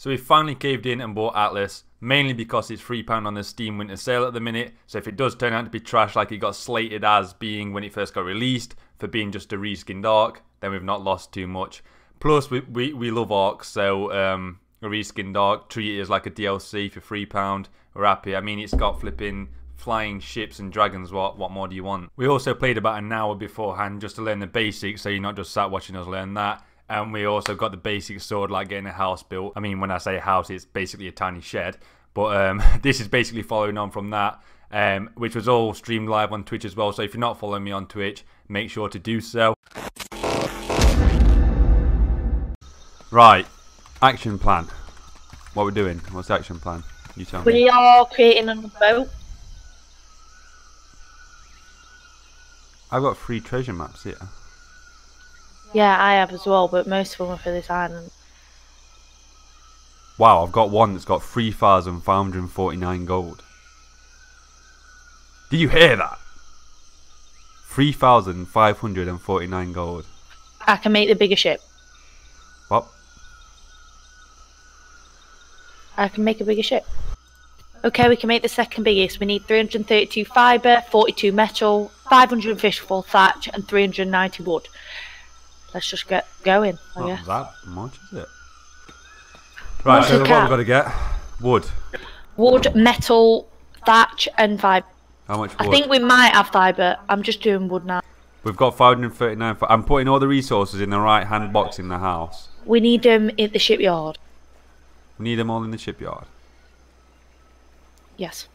So we finally caved in and bought Atlas, mainly because it's £3 on the Steam Winter Sale at the minute. So if it does turn out to be trash like it got slated as being when it first got released, for being just a reskinned Ark, then we've not lost too much. Plus, we, we, we love Arks, so um, a reskinned Ark, treat it as like a DLC for £3. We're happy. I mean, it's got flipping flying ships and dragons. What what more do you want? We also played about an hour beforehand just to learn the basics, so you're not just sat watching us learn that. And we also got the basic sword, like getting a house built. I mean, when I say house, it's basically a tiny shed. But um, this is basically following on from that, um, which was all streamed live on Twitch as well. So if you're not following me on Twitch, make sure to do so. Right, action plan. What we're doing? What's the action plan? You tell me. We are creating a boat. I've got three treasure maps here. Yeah, I have as well, but most of them are for this island. Wow, I've got one that's got 3,549 gold. Did you hear that? 3,549 gold. I can make the bigger ship. What? I can make a bigger ship. Okay, we can make the second biggest. We need 332 fibre, 42 metal, 554 thatch, and 390 wood. Let's just get going, I Not guess. that much, is it? Right, What's so what we've got to get? Wood. Wood, metal, thatch, and fibre. How much I think we might have fibre. I'm just doing wood now. We've got 539. fi- I'm putting all the resources in the right hand box in the house. We need them at the shipyard. We need them all in the shipyard. Yes.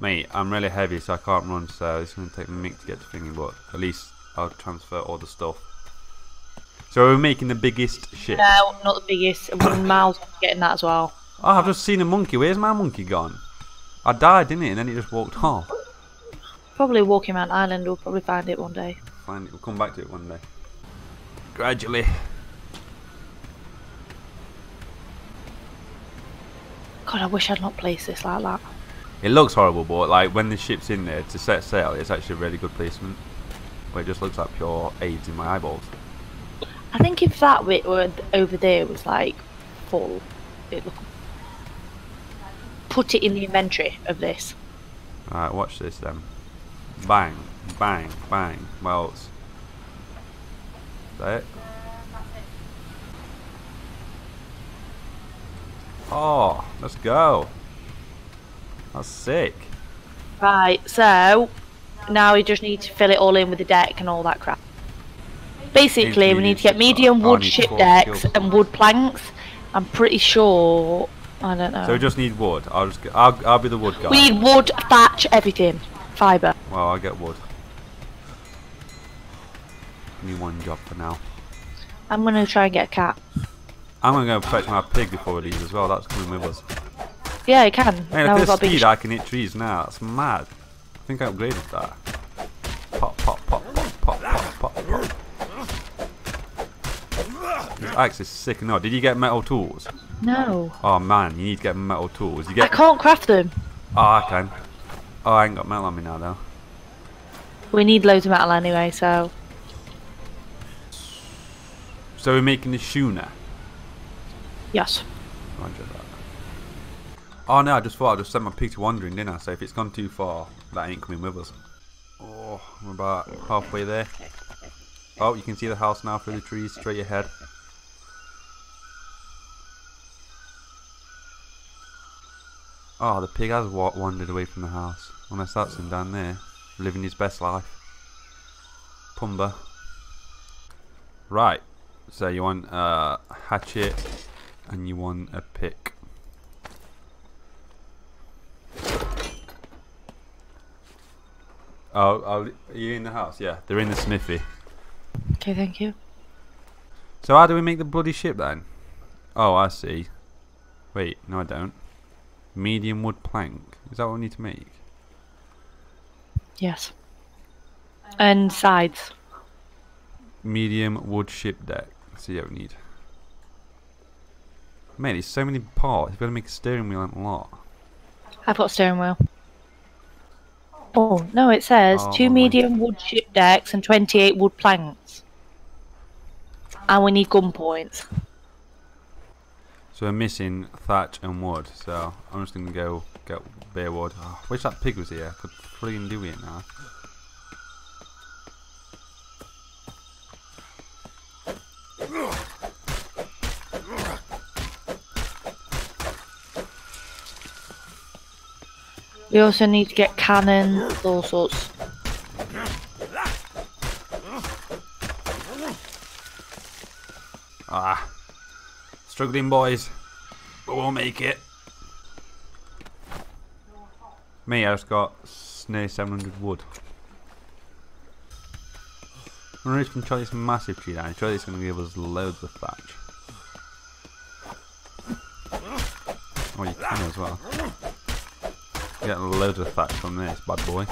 Mate, I'm really heavy, so I can't run, so it's going to take me a minute to get to thingy, but at least I'll transfer all the stuff. So we're making the biggest ship. No, not the biggest. We're miles off getting that as well. Oh, I've just seen a monkey. Where's my monkey gone? I died, didn't it? And then it just walked off. Probably walking around island. We'll probably find it one day. Find it. We'll come back to it one day. Gradually. God, I wish I'd not placed this like that. It looks horrible, but like when the ship's in there to set sail, it's actually a really good placement. But it just looks like pure AIDS in my eyeballs. I think if that bit were over there was like full, it look. Put it in the inventory of this. Alright, watch this then. Bang, bang, bang. Well, it's... Is that it? Oh, let's go. That's sick. Right, so now we just need to fill it all in with the deck and all that crap. Basically, we need to get medium wood need ship decks and wood planks. I'm pretty sure. I don't know. So we just need wood. I'll just get, I'll, I'll be the wood guy. we need wood, thatch, everything, fibre. Well, I'll get wood. Give me one job for now. I'm gonna try and get a cat. I'm gonna go fetch my pig before we leave as well. That's coming with us. Yeah, I can. Hey, now at this got a big speed, I can hit trees now. That's mad. I think I upgraded that. Pop, pop, pop, pop, pop, pop, pop, pop. This axe is sick. No, did you get metal tools? No, Oh man, you need to get metal tools. You get. I can't craft them. Oh, I can. Oh, I ain't got metal on me now though. We need loads of metal anyway, so So we're making the schooner. yes. Roger that. Oh no, I just thought I just sent my pig to wandering, didn't I? So if it's gone too far, that ain't coming with us. Oh, we're about halfway there. Oh, you can see the house now through the trees, straight ahead. Oh, the pig has wandered away from the house. Unless that's him down there, living his best life. Pumba. Right. So you want a hatchet and you want a pick. Oh, oh, are you in the house? Yeah, they're in the smithy. Okay, thank you. So how do we make the bloody ship then? Oh, I see. Wait, no I don't. Medium wood plank. Is that what we need to make? Yes. And sides. Medium wood ship deck. See what we need. Man, there's so many parts. You've got to make a steering wheel and a lot. I've got steering wheel. Oh no, it says Oh, two medium wood ship decks and twenty-eight wood planks. And we need gun points. So we're missing thatch and wood, so I'm just gonna go get bare wood. Oh, wish that pig was here. I could freaking do it now. We also need to get cannons, all sorts. Ah, struggling boys, but we'll make it. Me, I've got near 700 wood. I'm gonna try this massive tree down. Surely it's gonna give us loads of thatch. Oh, you can as well. Get loads of thatch from this bad boy.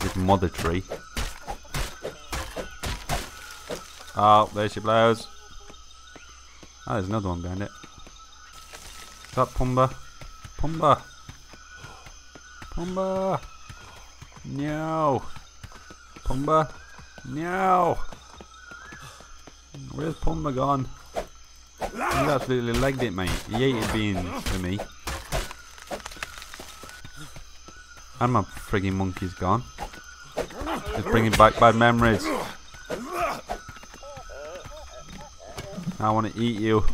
This mother tree. Oh, there she blows. Ah, there's another one behind it. Is that Pumba? Pumba! Pumba! No! Pumba! No! Where's Pumba gone? He absolutely legged it, mate. He hated being for me. And my frigging monkey's gone. It's bringing back bad memories. I want to eat you.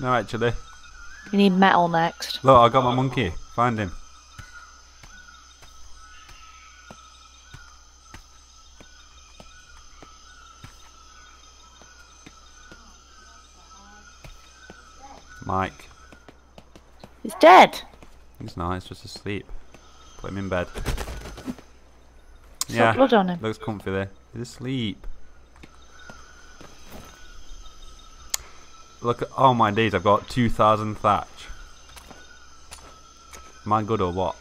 No, actually. You need metal next. Look, I got my monkey. Find him. Mike. He's dead. He's not, he's just asleep. Put him in bed. There's blood on him. Looks comfy there. He's asleep. Look at, oh my days, I've got 2,000 thatch. Am I good or what?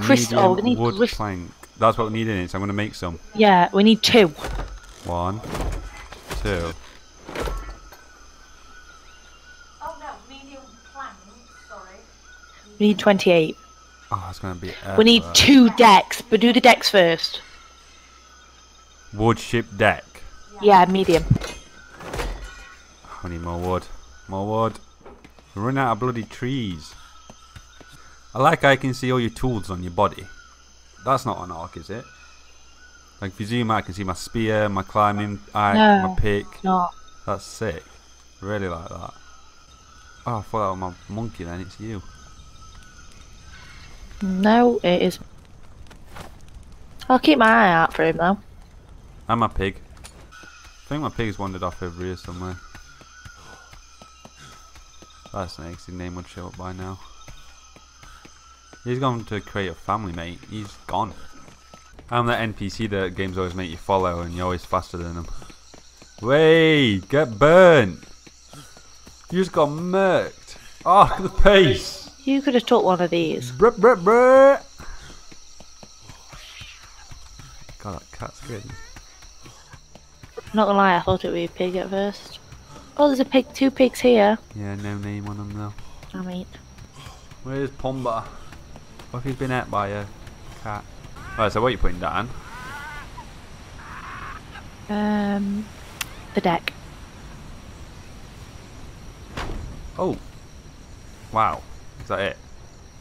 Crystal, we need wood crystal. plank. That's what we need in it, so I'm going to make some. Yeah, we need two. One, two. Oh no, medium plank, sorry. We need 28. Oh, it's going to be We need two decks, but do the decks first. Wood ship deck. Yeah, medium. I need more wood. More wood. We're running out of bloody trees. I like how I can see all your tools on your body. That's not an Ark, is it? Like if you zoom out, I can see my spear, my climbing axe, No. my pick. Not. That's sick. Really like that. Oh, I thought that was my monkey then, it's you. No, it is. I'll keep my eye out for him though. And my pig. I think my pig's wandered off over here somewhere. That's next, his name would show up by now. He's gone to create a family, mate. He's gone. I'm that NPC that games always make you follow and you're always faster than them. Wait, get burnt! You just got murked. Oh, the pace! You could have took one of these. Bruh, bruh, bruh. God, that cat's good. Not gonna lie, I thought it would be a pig at first. Oh, there's a pig, two pigs here. Yeah, no name on them though. I mean, Where's Pumba? What if he's been ate by a cat? Right, so what are you putting down? um, the deck. Oh. Wow. Is that it?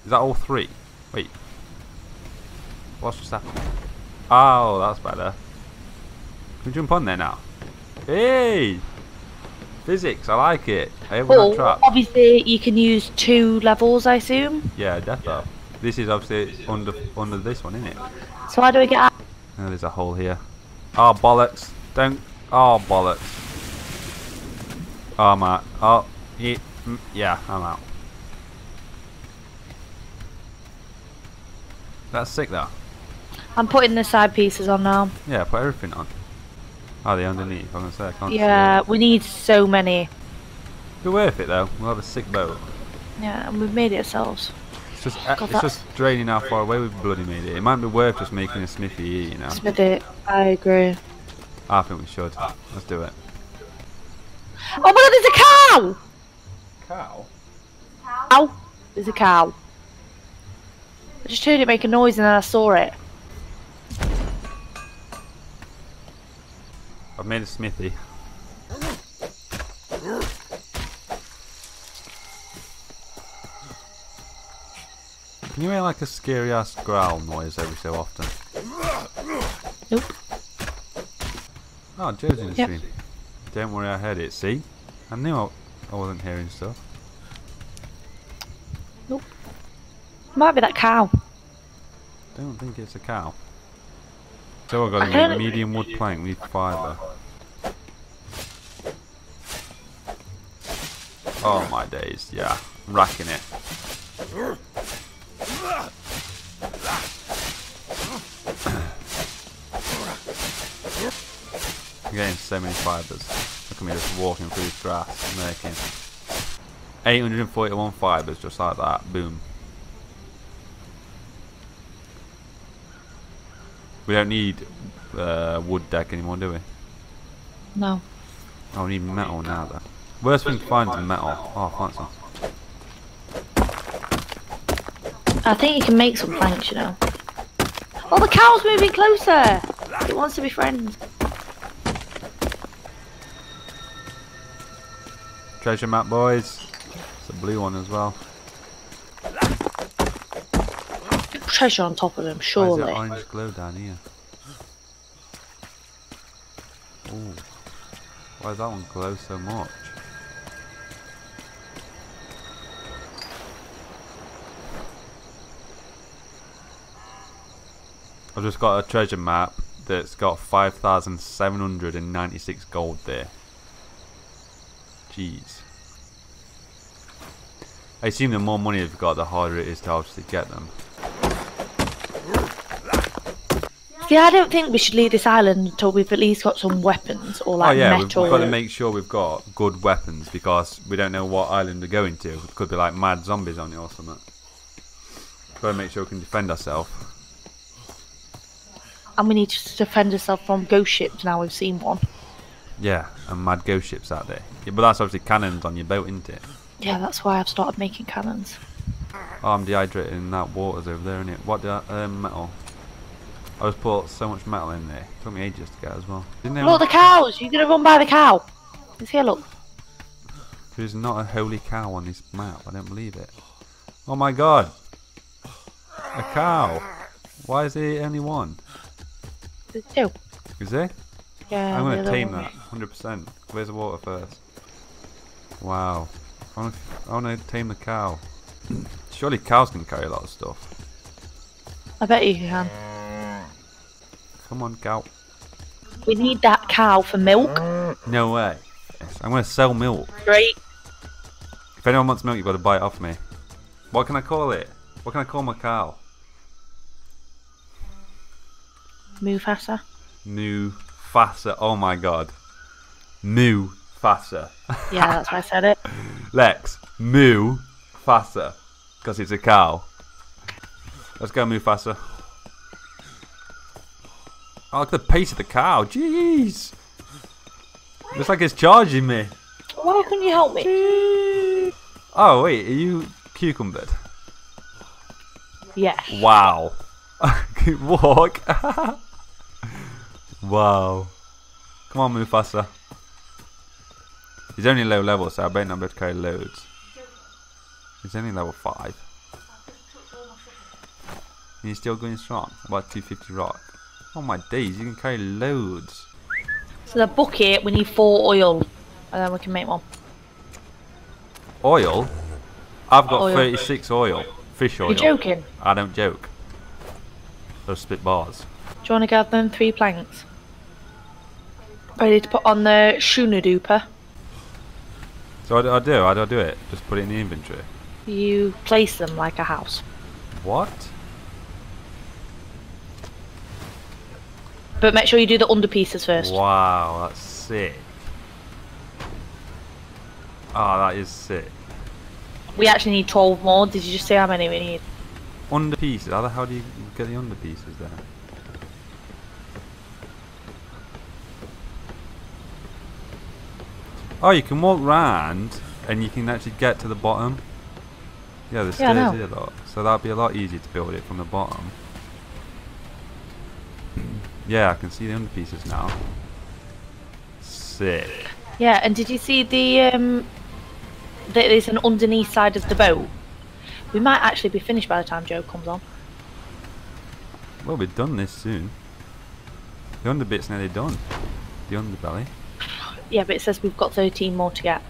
Is that all three? Wait. What's just happened? Oh, that's better. Can we jump on there now? Hey! Physics, I like it. I hope we're not trapped. obviously you can use two levels, I assume. Yeah, defo. This is obviously under under this one, isn't it? So how do we get out? Oh, there's a hole here. Oh, bollocks. Don't. Oh, bollocks. Oh, I'm. Oh, mm, yeah, I'm out. That's sick, though. I'm putting the side pieces on now. Yeah, put everything on. Oh, the underneath. I'm gonna say I can't Yeah, we need so many. Be worth it though. We'll have a sick boat. Yeah, and we've made it ourselves. It's just, God, it's that's- just draining how far away we've bloody made it. It might be worth just making a smithy you know. Smithy, I agree. I think we should. Let's do it. Oh my god, there's a cow! Cow. Cow? There's a cow. I just heard it make a noise and then I saw it. I've made a smithy. Can you make like a scary ass growl noise every so often? Nope. Oh, Joe's in the Yep. stream. Don't worry, I heard it. See? I knew I, I wasn't hearing stuff. Might be that cow. Don't think it's a cow. So I've got I a medium wood plank. We need fibre. Oh my days, yeah. Racking it. I'm getting so many fibres. Look at me just walking through this grass, making 841 fibres just like that. Boom. We don't need uh, wood deck anymore, do we? No. Oh, we need metal now, though. Worst thing to find is metal. Oh, fancy. I think you can make some planks, you know. Oh, the cow's moving closer. It wants to be friends. Treasure map, boys. It's a blue one as well. Treasure on top of him, Why is surely. orange glow down here? Ooh. Why does that one glow so much? I've just got a treasure map that's got 5,796 gold there. Jeez. I assume the more money you've got, the harder it is to obviously get them. See, I don't think we should leave this island until we've at least got some weapons or like oh yeah, we've, metal. we've got to make sure we've got good weapons because we don't know what island we're going to. It could be like mad zombies on it or something. Got to make sure we can defend ourselves. And we need to defend ourselves from ghost ships now we've seen one. Yeah, and mad ghost ships out there. Yeah, but that's obviously cannons on your boat, isn't it? Yeah, that's why I've started making cannons. Oh, I'm dehydrated and that water's over there, isn't it? What the um, metal? I was put so much metal in there. It took me ages to get as well. Didn't? Look, the cows! You're gonna run by the cow. It's here, look. There's not a holy cow on this map. I don't believe it. Oh my god! A cow! Why is there only one? There's two. Is there? Yeah. I'm gonna tame one. that, hundred percent. Where's the water first? Wow. I wanna, I wanna tame the cow. Surely cows can carry a lot of stuff. I bet you can. Come on, cow. We need that cow for milk. No way. I'm gonna sell milk. Great. If anyone wants milk, you've got to buy it off me. What can I call it? What can I call my cow? Mufasa. New Fassa. Oh my god. Moo Fassa. Yeah, that's why I said it. Lex. Moo Fassa. Because it's a cow. Let's go, Mufasa. Oh, look at the pace of the cow. Jeez. Looks like it's charging me. Why couldn't you help me? Oh, wait. Are you cucumbered? Yes. Wow. Walk. wow. Come on, Mufasa. He's only low level, so I bet be able to carry loads. He's only level 5. He's still going strong. About 250 rock. Oh my days, you can carry loads. So the bucket, we need four oil, and then we can make one. Oil? I've got Oil. 36 oil. Fish oil. You're joking. I don't joke. Those spit bars. Do you want to gather them three planks? Ready to put on the Shuna Duper. So I do? How do I do it? Just put it in the inventory. You place them like a house. What? But make sure you do the under pieces first. Wow, that's sick. Oh, that is sick. We actually need 12 more. Did you just say how many we need? Under pieces. How do you get the under pieces there? Oh, you can walk round and you can actually get to the bottom. Yeah, the Yeah, stairs here, look. So that'd be a lot easier to build it from the bottom. Yeah, I can see the under pieces now. Sick. Yeah, and did you see the um there's an underneath side of the boat? We might actually be finished by the time Joe comes on. Well, we've done this soon. The underbit's nearly done. The underbelly. Yeah, but it says we've got 13 more to get.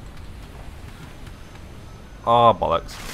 Oh, bollocks.